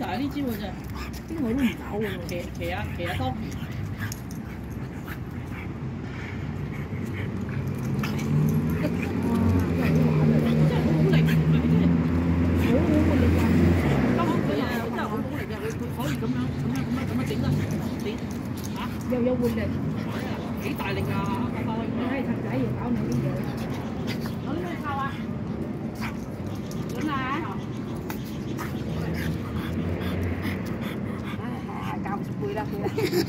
就系呢招嘅啫，边个都唔走嘅喎，骑骑下骑下多。真系好好力，系真系 回来回来。